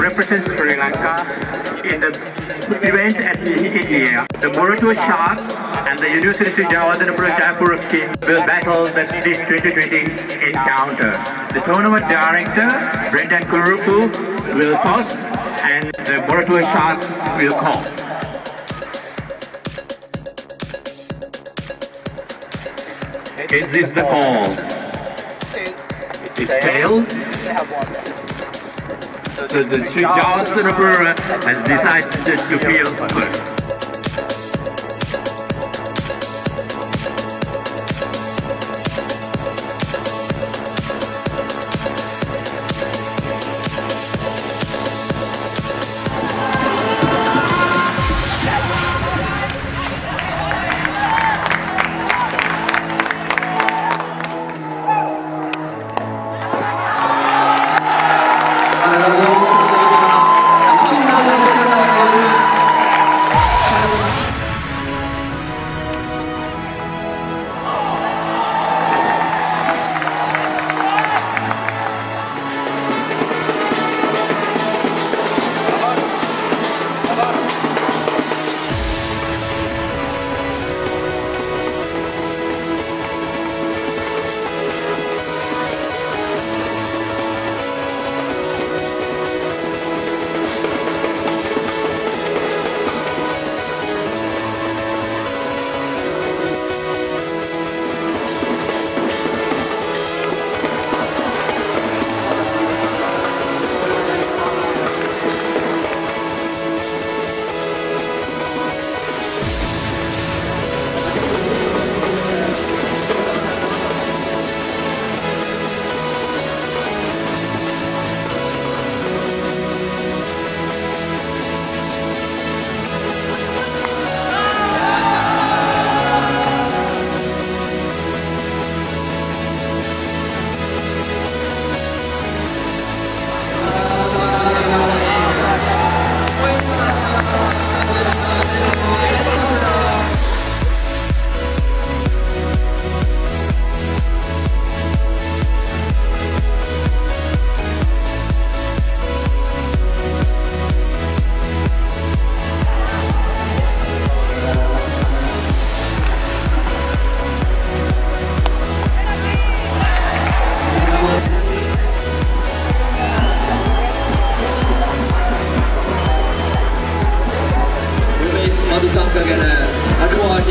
represents Sri Lanka in the event at India. The Muratua Sharks and the University of Jawaharlal Jaipur team will battle the, this 2020 encounter. The tournament director, Brendan Kurupu, will toss and the Muratua Sharks will call. Is this the call? It's tail. The, the Sri Jawaharlal has decided to field first.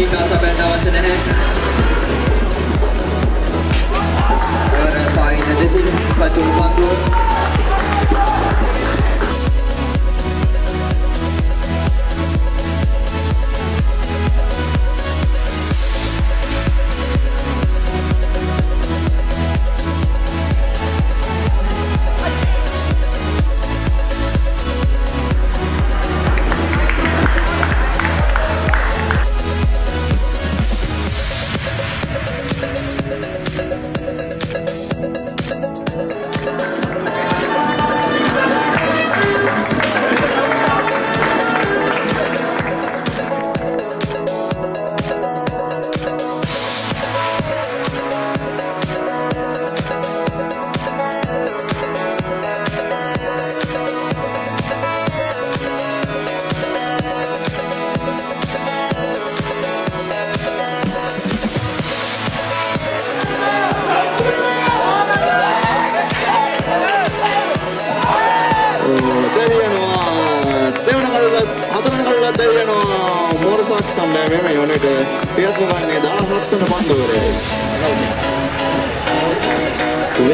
ਵੀ ਕਰ ਸਕਦਾ ਬੈਂਡਾ ਵਾਸਤੇ ਨੇ ਹੈ ਔਰ fine ਦੇ ਸੀ ਪਾਟੂ ਪਾਟੂ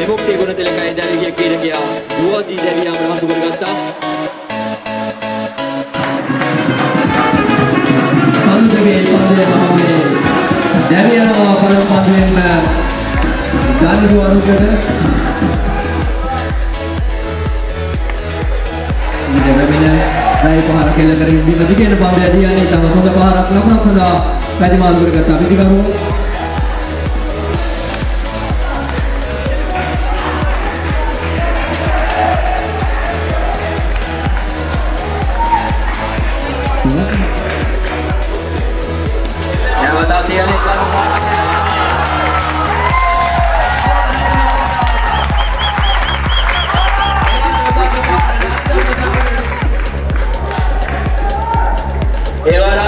විමුක්තිය ගුණතිලක ඇදලිය ක්‍රීඩකයා යුවදී දෙවියන් රහසු කරගත්තා. පන්දුවේ පන්දුවේ තමයි දෙවියනවා පරම පන්දුවෙන්ම ජානු අනුකර ඉදරමින රයි පහර කෙල්ල කරමින් බිම දිගේන පන්දුව ඇදී යන්නේ තම හොඳ පහරක් ලබන සඳහා පැදිමාරු කරගත් අභිධිකරුවෝ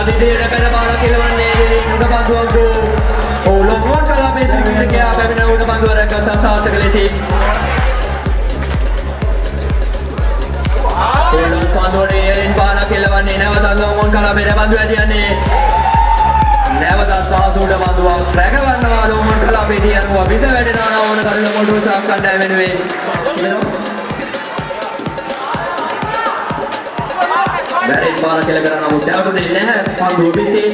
ඉදිරියට පැන පාරක් කෙලවන්නේ දෙනින් උඩ පන්දුවක් දෝ. ඔව් ලොකෝන් කලා මේ ශ්‍රීවිටකයා පැමිණ උඩ පන්දුව රැකගත්තා සාර්ථක ලෙසින්. පොලොස් පන්දුවට එලින් පාරක් කෙලවන්නේ නැවතත් ලොකෝන් කලා පෙර පන්දුව ඇදියන්නේ. නැවතත් පාසුඩ පන්දුවක් රැක ගන්නවා ලොකෝන් කලා පෙදී යනවා විද වැඩෙනවා ඕන කරුණ මොඩු ශාස් කණ්ඩායම වෙනුවෙන්. බැරින් පාර කෙල කරන නමුත් නැවතුනේ නැහැ පන්දුව පිටේ.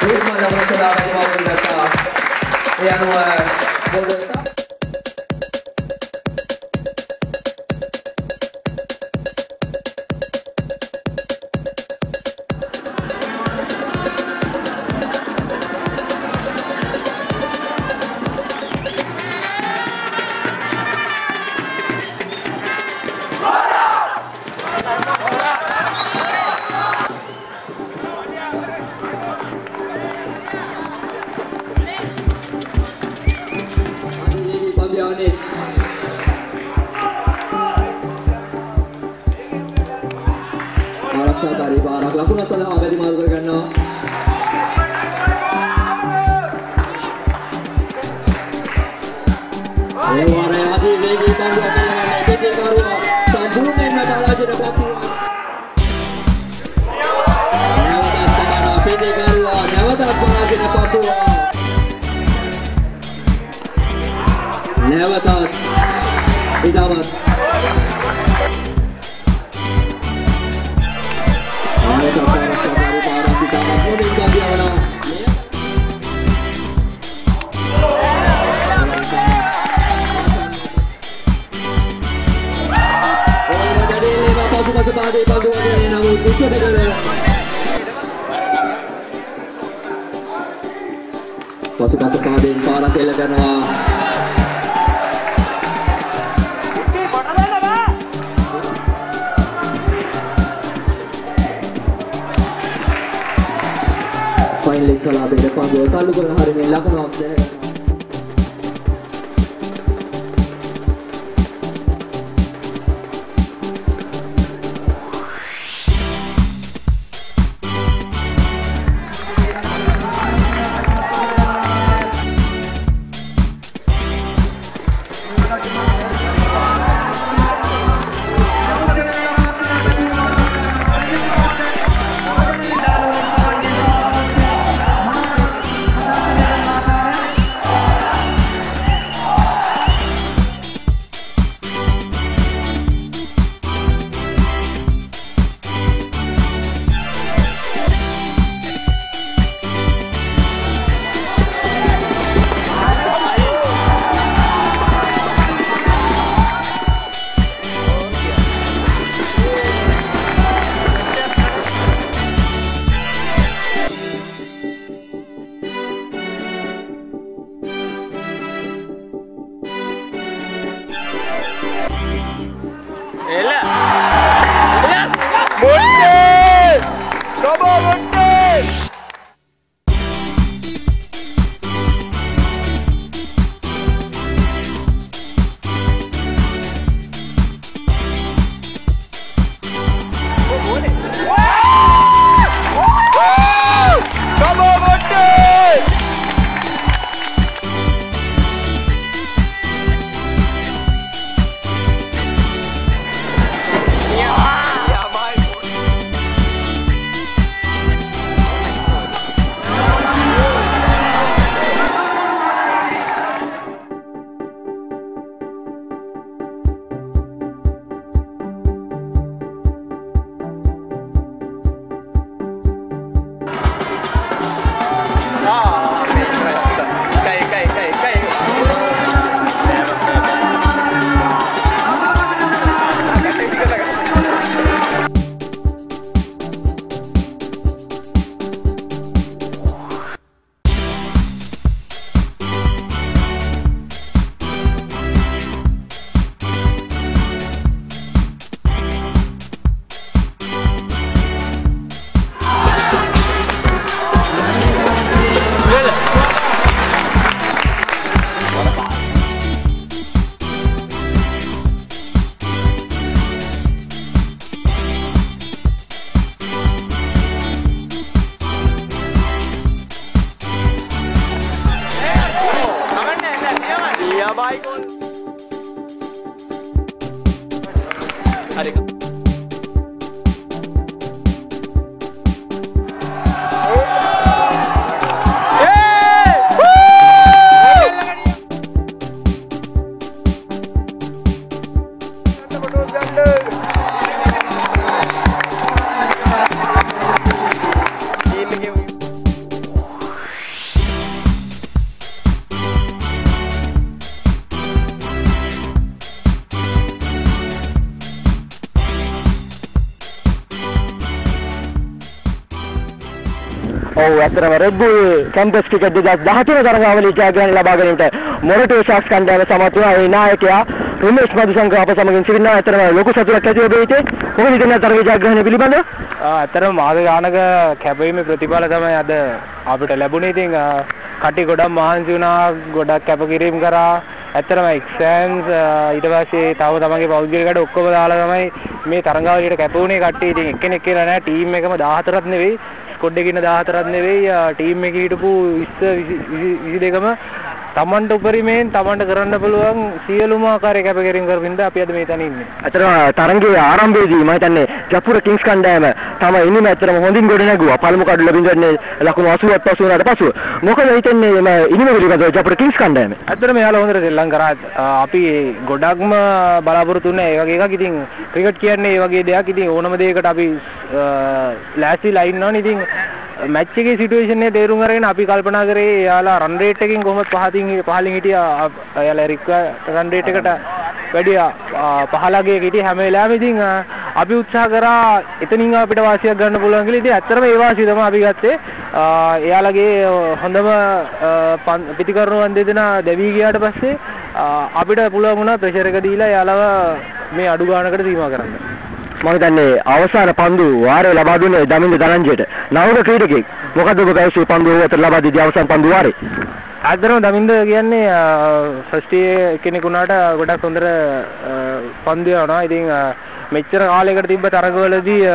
සූක්ෂම දමනසලා වැඩිමවුන් දැක්කා. ඒ අනුව බෝලර් සඳහා වැඩි මාරු කර ගන්නවා. ඒ වාරයේ අධි වේගී පන්දුවක් කරනවා පිටේ කරුවා. සම්පූර්ණයෙන්ම පරාජයට පත් වුණා නැවතත් සමාන පිටේ කරුවා. නැවතත් පරාජයට පත් වුණා නැවතත් ඉදවත් පසුපස පාදේ පසුවගේ නමුත් දුක්කට කර පසුපස පාදයෙන් පාරක් එල්ල කරනවා ෆයිනල් එක කලාපයට පන්දුව තල්ලු කරන හරිනේ ලකුණක් දැනගන්න. What? हमारी कौन अरे ඔව් ඇත්තටම රෙඩ් බුල් කැම්පස් ක්‍රිකට් 2013 තරගාවලියේ ජයග්‍රහණ ලබා ගැනීමට මොරටුව ෂාක්ස් කණ්ඩායම සමත් වුණා. ඒ නායකයා රුමේෂ් මදුසංග අප සමගින් සිටිනවා. ඇත්තටම ලොකු සතුටක් ඇති ඔබ හිතේ. මොකද ඉතින් තරගයේ ජයග්‍රහණය පිළිබඳව? ඇතරම මාද ගානක කැපීම ප්‍රතිඵල තමයි අද අපිට ලැබුණේ ඉතින් කටි ගොඩක් මහන්සි වුණා ගොඩක් කැපකිරීම කරා ඇත්තරම එක්සෑම්ස් ඊට පස්සේ තව තමන්ගේ පෞද්ගලිකට ඔක්කොම දාලා තමයි මේ තරඟාවලියට කැපුණේ කට්ටිය ඉතින් එක්කෙනෙක් කියලා නෑ ටීම් එකම 14ක් නෙවෙයි ස්කොඩ් එකේ ඉන්න 14ක් නෙවෙයි ටීම් එකේ හිටපු 20 22ම තමන්ට උපරිමයෙන් තමන්ට කරන්න පුළුවන් සියලුම ආකාරයේ කැපකිරීම කරමින්ද අපි අද මේ තැන ඉන්නේ. ඇත්තටම තරගයේ ආරම්භයේදී මම හිතන්නේ ජපුර කිංස් කණ්ඩායම තම ඉන්නම ඇත්තටම හොඳින් ගොඩ නැගුවා. පළමු කඩුල බින්දුවන්නේ ලකුණු 80ක් පසු වුණාට පසුව. මොකද හිතන්නේ මේ ඉනිම පිළිබඳව ජපුර කිංස් කණ්ඩායම? ඇත්තටම එයාලා හොඳට සෙල්ලම් කරා. අපි ගොඩක්ම බලාපොරොත්තු වෙන්නේ ඒ වගේ එකක්. ඉතින් ක්‍රිකට් කියන්නේ ඒ වගේ දෙයක්. ඉතින් ඕනම දෙයකට අපි ලෑස්තිලා ඉන්නවනේ. ඉතින් මැච් එකේ සිටුේෂන් එක තේරුම් අරගෙන අපි කල්පනා කරේ එයාලා රන් රේට් එකකින් කොහොමද පහතින් පහලින් හිටියා එයාලා රික්වයර්ඩ් රන් රේට් එකට වැඩි පහලගේ හිටිය හැම වෙලාවෙම ඉතින් අපි උත්සාහ කරා එතනින් අපිට වාසියක් ගන්න පුළුවන් කියලා ඉතින් ඇත්තටම ඒ වාසිය තමයි අපි ගත්තේ එයාලගේ හොඳම පිටිකරුවන් දෙදෙනා දැවි ගියාට පස්සේ අපිට පුළුවන් වුණා ප්‍රෙෂර් එක දීලා එයාලව මේ අඩු ගානකට සීමා කරන්න. මම හිතන්නේ අවසාන පන්දු වාරය ලබා දුන්නේ දමින්ද ධනංජයට. නවක ක්‍රීඩකෙක්. මොකද ඔබ පැවසුවේ පන්දු ඔහු අතර ලබා දීදී අවසාන පන්දු වාරේ? ඇත්තටම දමින්ද කියන්නේ ෆස්ට් ඉයර් කෙනෙක් වුණාට ගොඩක් හොඳට පන්දු යනවා. ඉතින් මෙච්චර කාලයකට තිබ්බ තරගවලදී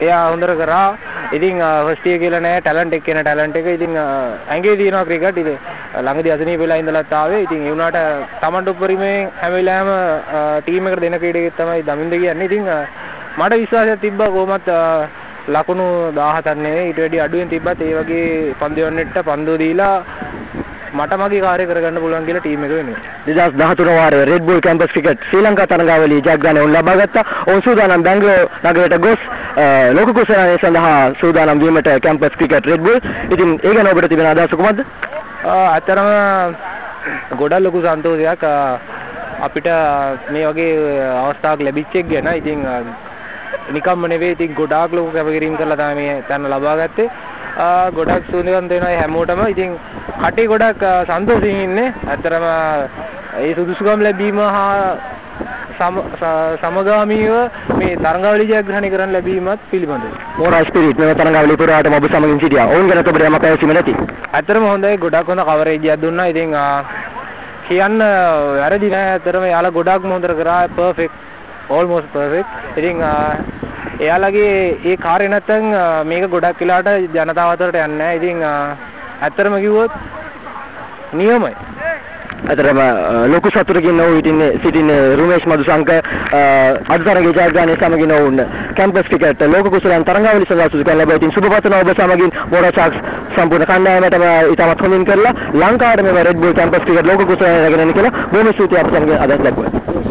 එයා හොඳට කරා. ඉතින් ෆස්ට් ඉයර් කියලා නෑ ටැලන්ට් එක කියන ටැලන්ට් එක. ඉතින් ඇඟේ තියෙනවා ක්‍රිකට්. ඉතින් ළඟදී අසනීප වෙලා ඉඳලාත් ආවේ. ඉතින් ඒ වුණාට තමන්ට උපරිමයෙන් හැම වෙලාවෙම ටීම් එකට දෙන ක්‍රීඩකෙක් තමයි දමින්ද කියන්නේ. ඉතින් මට විශ්වාසයක් තිබ්බා කොහොමත් ලකුණු 17ක් නෙවෙයි ඊට වැඩි අඩුවෙන් තිබ්බත් ඒ වගේ පන්දු යන්නෙට්ට පන්දු දීලා මට මගේ කාර්ය කරගන්න පුළුවන් කියලා ටීම් එක වෙනුවෙන් 2013 වාරයේ red bull campus cricket Sri Lanka තරගාවලියේ ජයග්‍රහණය උන් ලබා ගත්තා. ඔවුන් සූදානම් බැංගලෝර නගරයට ගොස් ලෝක කුසලයේ සඳහා සූදානම් වීමට කැම්පස් ක්‍රිකට් රෙඩ් බුල්. ඉතින් ඒ ගැන ඔබට තිබෙන අදහස කොහොමද? ඇත්තරම ගොඩක් ලොකු සන්තෝෂයක් අපිට මේ වගේ අවස්ථාවක් ලැබිච්ච එක ගැන. ඉතින් නිකම්ම නෙවෙයි ඉතින් ගොඩාක් ලොකු කැපකිරීම කරලා තමයි මේ තැන ලබා ගත්තේ. ගොඩක් සුවඳවන්ත වෙනවා හැමෝටම. ඉතින් කටේ ගොඩක් සන්තෝෂයෙන් ඉන්නේ. ඇත්තරම ඒ සුදුසුකම් ලැබීම හා සමගාමීව මේ තරඟාවලිය ජයග්‍රහණය කරන්න ලැබීමත් පිළිබඳව. මෝරා ස්පිරිට් මේ තරඟාවලිය පුරාටම ඔබ සමගින් සිටියා. ඔවුන් ගැන ඔබට යමක් පැවසීම නැති. ඇත්තටම හොඳයි ගොඩක් හොඳ කවරේජ් එකක් දුන්නා. ඉතින් කියන්න වැරදි නෑ. ඇත්තටම යාලා ගොඩක්ම හොඳට කරා. පර්ෆෙක්ට්. Almost perfect. ඉතින් එයාලගේ ඒ කාර්ය නැත්තම් මේක ගොඩක් වෙලාට ජනතාව අතරට යන්නේ නැහැ. ඉතින් ඇත්තටම කිව්වොත් නියමයි. අතරම ලොකු සතුටකින් ඔහු සිටින්නේ සිටින්නේ රුමේෂ් මදුසංක අද තරගයේ ජයග්‍රහණය සමගින් ඔවුන් කැම්පස් ක්‍රිකට් ලෝක කුසලයන් තරඟාවලිය සඳහා සුදුසු කර ලැබෙයි. ඉතින් සුබපතන ඔබ සමගින් මෝරා ෂාක්ස් සම්පූර්ණ කණ්ඩායමටම ඉතාමත් හොඳින් කරලා ලංකාවට මේ රෙඩ් බුල් කැම්පස් ක්‍රිකට් ලෝක කුසලයන් රැගෙන යන කියලා බොහොම ස්තුතියි අප සමගින් අදත් ලැබුවා.